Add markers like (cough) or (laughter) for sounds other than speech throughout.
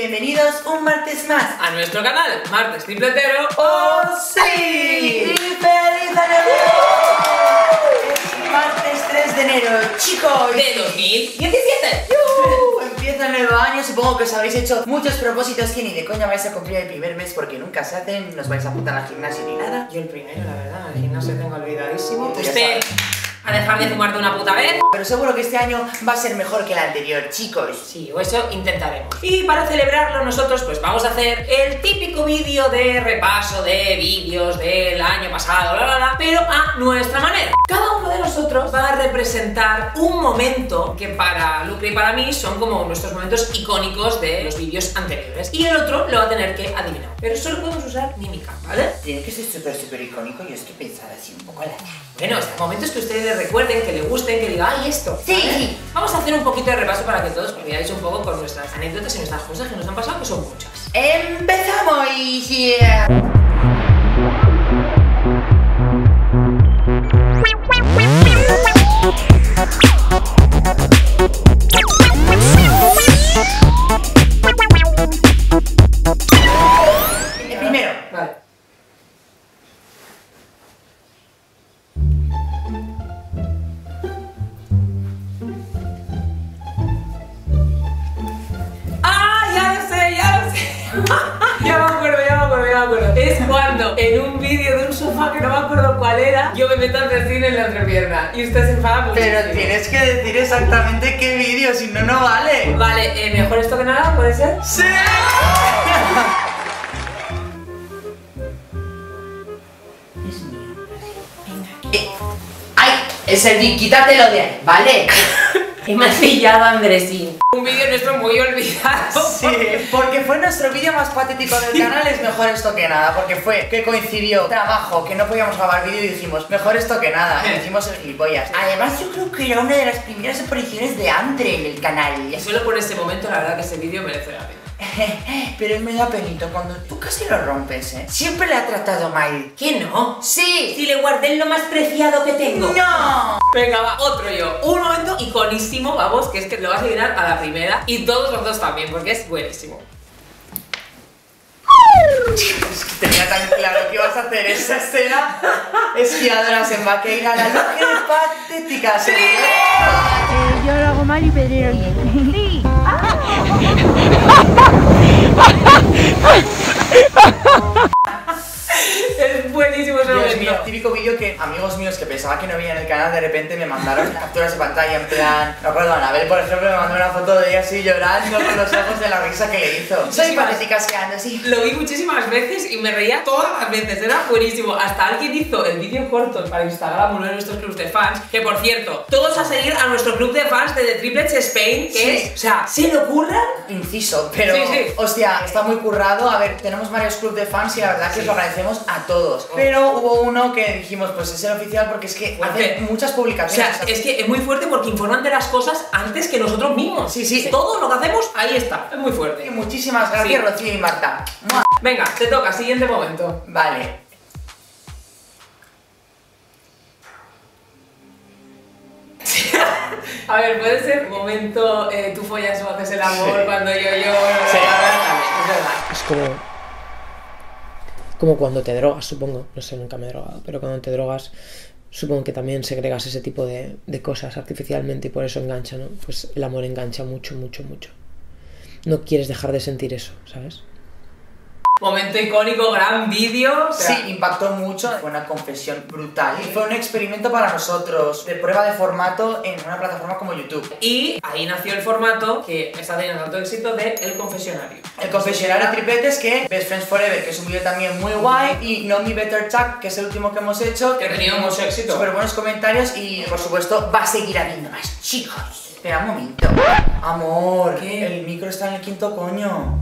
bienvenidos un martes más a nuestro canal, Martes Tripletero. ¡Oh sí! ¡Y feliz año! Es martes 3 de enero, chicos. De 2017. ¡Yuhu! Empieza el nuevo año, supongo que os habéis hecho muchos propósitos que ni de coña vais a cumplir el primer mes porque nunca se hacen, no os vais a apuntar al gimnasio ni nada. Yo el primero, la verdad, el gimnasio tengo olvidadísimo. Usted sabes. A dejar de fumar de una puta vez. Pero seguro que este año va a ser mejor que el anterior, chicos. Sí, o eso intentaremos. Y para celebrarlo nosotros pues vamos a hacer el típico vídeo de repaso de vídeos del año pasado, bla, bla, bla, pero a nuestra manera. Cada uno de nosotros va a representar un momento que para Lucre y para mí son como nuestros momentos icónicos de los vídeos anteriores. Y el otro lo va a tener que adivinar. Pero solo podemos usar mímica, ¿vale? Tiene que ser súper, súper icónico y estoy pensando así un poco a la... Bueno, estos momentos que ustedes les recuerden, que les gusten, que digan, ¡ay, esto! Sí, ¿vale? sí. Vamos a hacer un poquito de repaso para que todos veáis un poco con nuestras anécdotas y nuestras cosas que nos han pasado, que son muchas. ¡Empezamos! Yeah. Y usted se enfada muchísimo. Pero tienes que decir exactamente qué vídeo, si no, no vale. Vale, eh, mejor esto que nada, ¿puede ser? ¡Sí! Es mío. Venga. Eh, ¡Ay! Es el di- quítatelo de ahí, ¿vale? (laughs) Y me has pillado, Andresín. Un vídeo nuestro muy olvidado. Sí, porque fue nuestro vídeo más patético del canal, es mejor esto que nada, porque fue que coincidió trabajo, que no podíamos grabar vídeo y dijimos, mejor esto que nada, y hicimos el gilipollas. Además, yo creo que era una de las primeras apariciones de Andre en el canal. Y solo por ese momento, la verdad que ese vídeo merece la pena. (laughs) Pero me da penito cuando tú casi lo rompes, ¿eh? Siempre le ha tratado mal. ¿Qué no? ¡Sí! Si le guardé lo más preciado que tengo. ¡No! Venga, va, otro yo. Un momento iconísimo, vamos, que es que lo vas a adivinar a la primera y todos los dos también, porque es buenísimo. Es que tenía tan claro que ibas a hacer esa escena esquiadoras en Vaqueira, la loca de patética. ¿sí? Eh, yo lo hago mal y Pedrero ハハハハ! (laughs) Es buenísimo ese Dios mío, momento. típico vídeo que amigos míos que pensaba que no veían el canal de repente me mandaron (laughs) capturas de pantalla en plan. Me acuerdo, Anabel, por ejemplo, me mandó una foto de ella así llorando con los ojos de la risa que le hizo. Soy patética seando así. Lo vi muchísimas veces y me reía todas las veces, era buenísimo. Hasta alguien hizo el vídeo corto para Instagram, uno de nuestros clubs de fans, que por cierto, todos a seguir a nuestro club de fans de The Triplets Spain, que Sí. es, o sea, se le ocurran Inciso, pero Sí, sí. hostia, está muy currado. A ver, tenemos varios clubes de fans y la verdad que os lo agradecemos a todos. Pero hubo uno que dijimos, pues es el oficial porque es que Fuerte. hace muchas O publicaciones. sea, es que es muy fuerte porque informan de las cosas antes que nosotros mismos. Sí, sí. Todo lo que hacemos, ahí está. Es muy fuerte. Y Muchísimas gracias, Sí. Rocío y Marta. ¡Mua! Venga, te toca, siguiente momento. Vale. (laughs) A ver, puede ser momento eh, tú follas o haces el amor Sí. cuando yo yo. Sí. es verdad. Es como. Como cuando te drogas, supongo. No sé, nunca me he drogado. Pero cuando te drogas, supongo que también segregas ese tipo de, cosas artificialmente y por eso engancha, ¿no? Pues el amor engancha mucho, mucho, mucho. No quieres dejar de sentir eso, ¿sabes? Momento icónico, gran vídeo. o sea, Sí, impactó mucho, fue una confesión brutal. Y fue un experimento para nosotros, de prueba de formato en una plataforma como YouTube. Y ahí nació el formato que está teniendo tanto éxito de El Confesionario. El confesionario tripletes que Best Friends Forever, que es un vídeo también muy guay, y No Me Better Chuck, que es el último que hemos hecho, Que ha tenido mucho éxito. Súper buenos comentarios y por supuesto va a seguir habiendo más, chicos. Espera un momento. Amor, ¿Qué? el micro está en el quinto coño.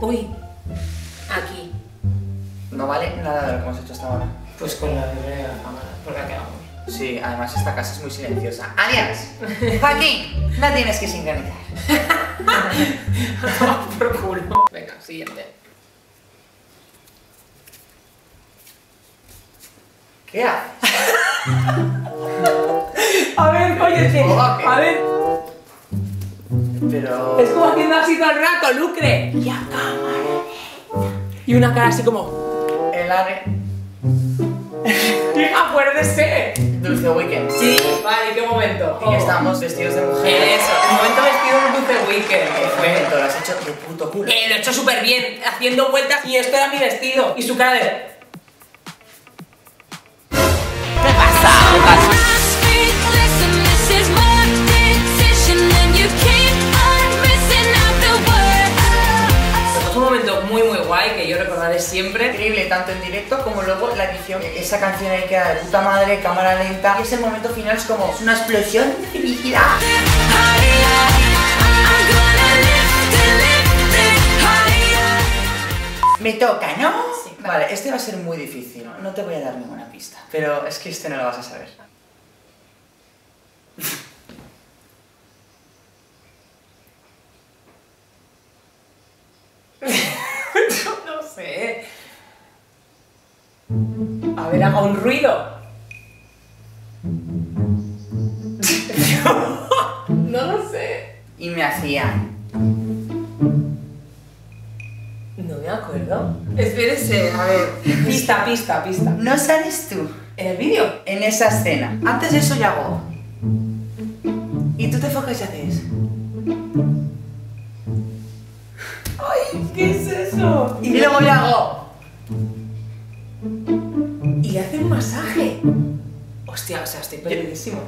Uy, aquí. No vale nada de lo que hemos hecho hasta ahora. Pues con la de la cámara, porque la quedamos. Sí, además esta casa es muy silenciosa. ¡Adiós! (laughs) Joaquín, no tienes que sincronizar. (laughs) Por culo. Venga, siguiente. ¿Qué haces? (laughs) A ver, coño, es que-. A ver. Pero... Es como haciendo así todo el rato, lucre. Y a cámara. Y una cara así como. El are... (laughs) ¡Acuérdese! Dulce Weekend. Sí, vale, ¿qué momento? Y que estamos vestidos de mujer. Eso, el momento vestido de Dulce Weekend. ¿Qué fue? fue. Lo has hecho de puto culo. Eh, lo he hecho súper bien, haciendo vueltas y esto era mi vestido. Y su cara de. Momento muy muy guay que yo recordaré siempre. Increíble, tanto en directo como luego la edición. Esa canción ahí queda de puta madre, cámara lenta. Y ese momento final es como es una explosión (laughs) de felicidad. Me toca, ¿no? Sí. Vale, este va a ser muy difícil. No te voy a dar ninguna pista. Pero es que este no lo vas a saber. (laughs) (laughs) No sé. A ver, haga un ruido. (laughs) No lo sé. Y me hacían. No me acuerdo. Espérese, a ver. Pista, pista, pista. ¿No sales tú ¿En el vídeo? en esa escena? Antes de eso ya hago. Y tú te enfocas y haces. Eso? Y luego ya hago. Y le hace un masaje. Hostia, o sea, estoy perdidísimo.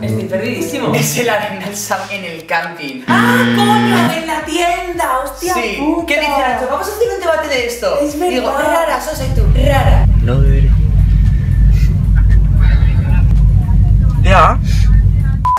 Estoy perdidísimo. Es el Arenal Sam en el camping. ¡Ah, coño! ¡En la tienda! ¡Hostia Sí. puta! ¿Qué dice Nacho? Vamos a hacer un debate de esto. Es verdad. Digo, rara, sos soy tú, rara. No debería. Ya. Es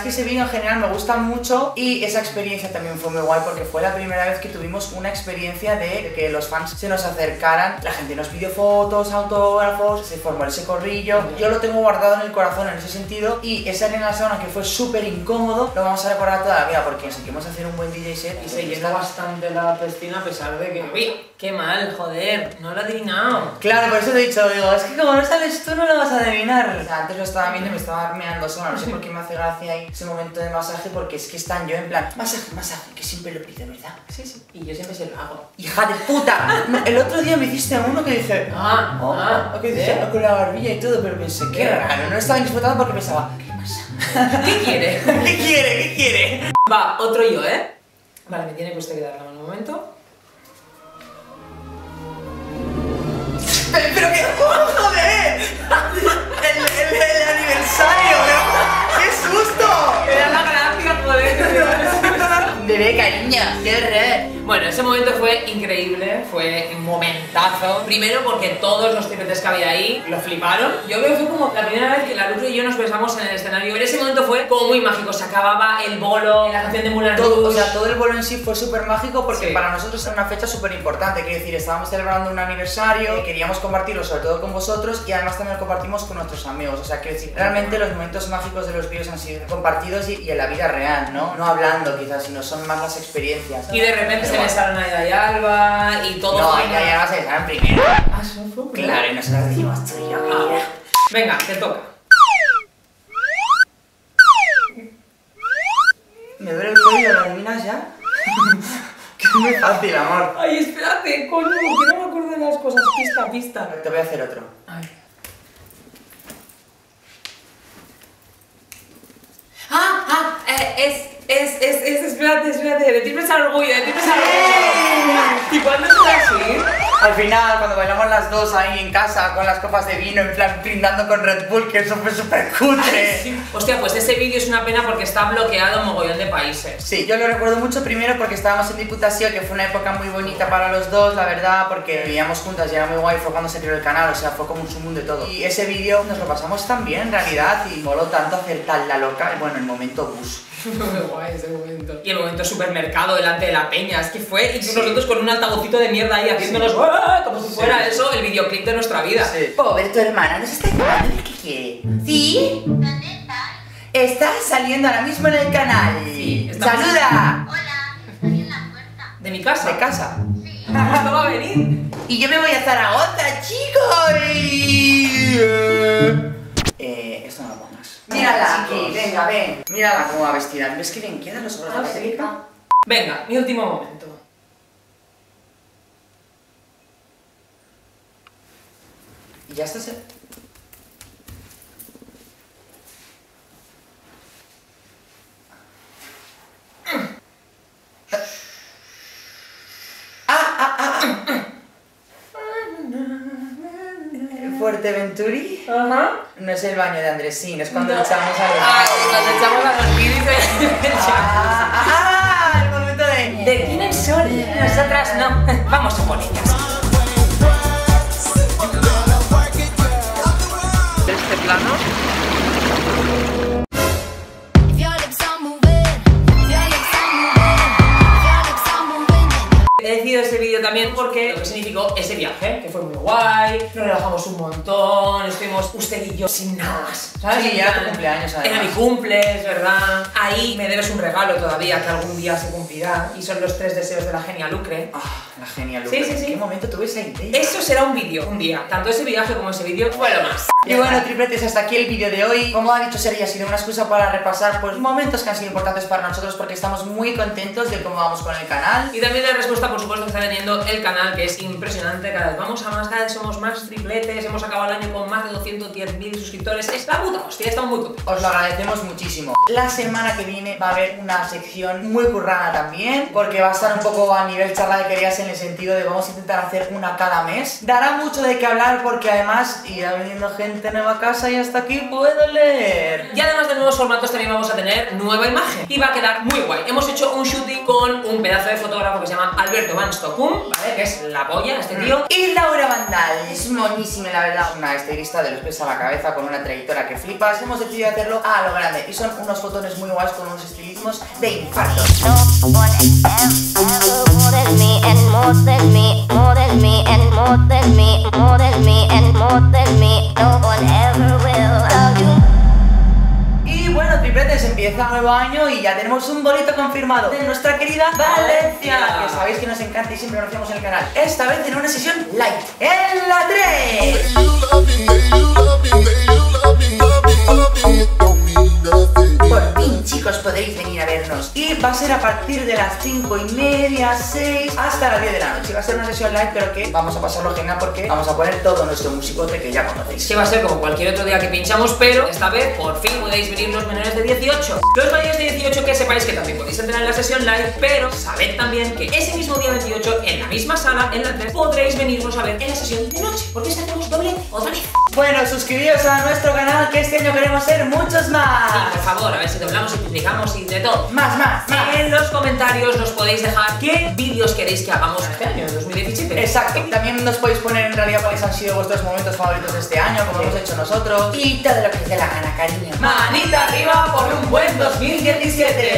que ese vídeo en general me gusta mucho y esa experiencia también fue muy guay porque fue la primera vez que tuvimos una experiencia de que los fans se nos acercaran, la gente nos pidió fotos, autógrafos, se formó ese corrillo. Yo lo tengo guardado en el corazón en ese sentido y esa arena sauna que fue súper incómodo lo vamos a recordar toda la vida porque conseguimos hacer un buen DJ set Y se llenó bastante la piscina a pesar de que... Uy, qué mal, joder, no lo he adivinado. Claro, por eso te he dicho, digo, es que como no sales tú no lo vas a adivinar. O sea, antes lo estaba viendo y me estaba meando sola, no sé (laughs) por qué me hace gracia ahí ese momento de masaje porque es que están yo en plan, masaje, masaje, que siempre lo pido, ¿verdad? Sí, sí. Y yo siempre se lo hago. ¡Hija de puta! El otro día me hiciste uno que dije, Ah, oh, ah, oh, que dice, con la barbilla y todo, pero pensé, qué raro, no estaba disfrutando porque pensaba, ¿qué pasa? ¿Qué quiere? (laughs) ¿Qué quiere? ¿Qué quiere? Va, otro yo, ¿eh? Vale, me tiene que usted que dar la mano un momento. Pero, que, ¡oh, joder! El, el, el aniversario, ¿no? Da la gracia, joder. (laughs) Bebé, cariño, qué horror. Bueno, ese momento fue increíble, fue un momentazo. Primero porque todos los tipetes que había ahí lo fliparon. Yo creo que fue como la primera vez que la Luz y yo nos besamos en el escenario. En ese momento fue como muy mágico. Se acababa el bolo, la canción de Moulin Todo, o Rouge. sea, todo el vuelo en sí fue súper mágico porque Sí. para nosotros era una fecha súper importante. Quiero decir, estábamos celebrando un aniversario, queríamos compartirlo sobre todo con vosotros y además también lo compartimos con nuestros amigos. O sea, quiero decir, realmente los momentos mágicos de los vídeos han sido compartidos y, y en la vida real, ¿no? No hablando quizás, sino son más las experiencias. Y de repente Pero se bueno. besaron a Ida y Alba y todo No, fue ya, una- ya vas a estar en primero. Ah, eso fue. Claro, y nosotros decimos tú y yo, Ah. mira. Venga, te toca. Me duele el cuello, ¿lo adivinas ya? (laughs) que es muy fácil, amor. Ay, espérate, coño, que no me acuerdo de las cosas. Pista, pista. Te voy a hacer otro. Ay. Ah, ah, eh, es, es, es, es, espérate, espérate, de ti me sale orgullo, de ti me sale orgullo. ¿Y cuándo será así? Al final, cuando bailamos las dos ahí en casa con las copas de vino, en plan brindando con Red Bull, que eso fue súper cutre. Sí. Hostia, pues ese vídeo es una pena porque está bloqueado en mogollón de países. Sí, yo lo recuerdo mucho primero porque estábamos en Diputación, que fue una época muy bonita para los dos, la verdad, porque vivíamos juntas y era muy guay, fue cuando se creó el canal, o sea, fue como un zoom de todo. Y ese vídeo nos lo pasamos tan bien en realidad y moló tanto hacer tal la loca, bueno, el momento bus. (laughs) Guay ese momento. Y el momento supermercado delante de la peña, es que fue, y nosotros con un altavocito de mierda ahí haciéndonos ¡ah! como si fuera Sí. eso el videoclip de nuestra vida. Sí. Pobre tu hermana, nos está llamando de qué quiere. ¿Sí? Estás saliendo ahora mismo en el canal. Sí, estamos- ¡Saluda! De mi casa. De casa. ¿Cuándo (laughs) va a venir? Y yo me voy a Zaragoza, chicos. Eh, esto no lo pongas. Mira, Mírala aquí, venga, ven. Mírala cómo va vestida. ¿Ves que bien quedan los ojos de la técnica? Venga, mi último momento. Y ya estás. (coughs) Fuerteventuri Ajá. No es el baño de Andresín, es cuando No. echamos a los. Ay, cuando echamos a los guiris Ah, ah, ah, el momento de. ¿De quiénes son? Nosotras no. Vamos a por ellas. Este plano también porque lo que significó ese viaje, que fue muy guay, nos relajamos un montón, estuvimos usted y yo sin nada más, ¿sabes? Sí, En era tu cumpleaños, Era además. mi cumple, es verdad. Ahí me debes un regalo todavía que algún día se cumplirá y son los tres deseos de la genia Lucre. Ah, la genia Sí, Lucre. sí, sí. ¿En qué momento tuve esa idea? Eso será un vídeo, un día. Tanto ese viaje como ese vídeo fue lo más. Y bueno, tripletes, hasta aquí el vídeo de hoy. Como ha dicho Sergi, ha sido una excusa para repasar pues momentos que han sido importantes para nosotros porque estamos muy contentos de cómo vamos con el canal. Y también la respuesta, por supuesto, que está teniendo el canal, que es impresionante. Cada vez vamos a más, cada vez somos más tripletes. Hemos acabado el año con más de 210.000 suscriptores. Es la puta hostia, estamos muy contentos. Os lo agradecemos muchísimo. La semana que viene va a haber una sección muy currada también, porque va a estar un poco a nivel charla de querías en el sentido de vamos a intentar hacer una cada mes. Dará mucho de qué hablar porque además irá viniendo gente nueva a casa y hasta aquí puedo leer. Y además de nuevos formatos también vamos a tener nueva imagen y va a quedar muy guay. Hemos hecho un shooting con un pedazo de fotógrafo que se llama Alberto Van Stockum, ¿vale? Que es la polla, este tío. Y Laura Vandal, es monísima la verdad, una estilista de los pies a la cabeza con una trayectoria que flipas. Hemos decidido hacerlo a lo grande y son unos fotones muy guays con unos estilismos de infarto. Than me and more than me, more than me and more than me, more than me and more than me. No one ever will love you. Y bueno, tripletes, empieza nuevo año y ya tenemos un bolito confirmado de nuestra querida Valencia, que sabéis que nos encanta y siempre lo hacemos en el canal. Esta vez en una sesión light, en la 3. Va a ser a partir de las 5 y media, 6, hasta las 10 de la noche. Va a ser una sesión live, pero que vamos a pasarlo genial porque vamos a poner todo nuestro musicote que ya conocéis. Que va a ser como cualquier otro día que pinchamos, pero esta vez por fin podéis venir los menores de 18. Los mayores de 18 que sepáis que también podéis entrar en la sesión live, pero sabed también que ese mismo día 28, en la misma sala, en la 3, podréis venirnos a ver en la sesión de noche, porque es que hacemos doble otra vez. Bueno, suscribíos a nuestro canal que este año queremos ser muchos más. por favor, a ver si doblamos y duplicamos y de todo. Más, más, más. En los comentarios nos podéis dejar qué vídeos queréis que hagamos este año, en 2017. Exacto. También nos podéis poner en realidad cuáles han sido vuestros momentos favoritos de este año, como hemos hecho nosotros. Y todo lo que dé la gana, cariño. Manita arriba por un buen 2017.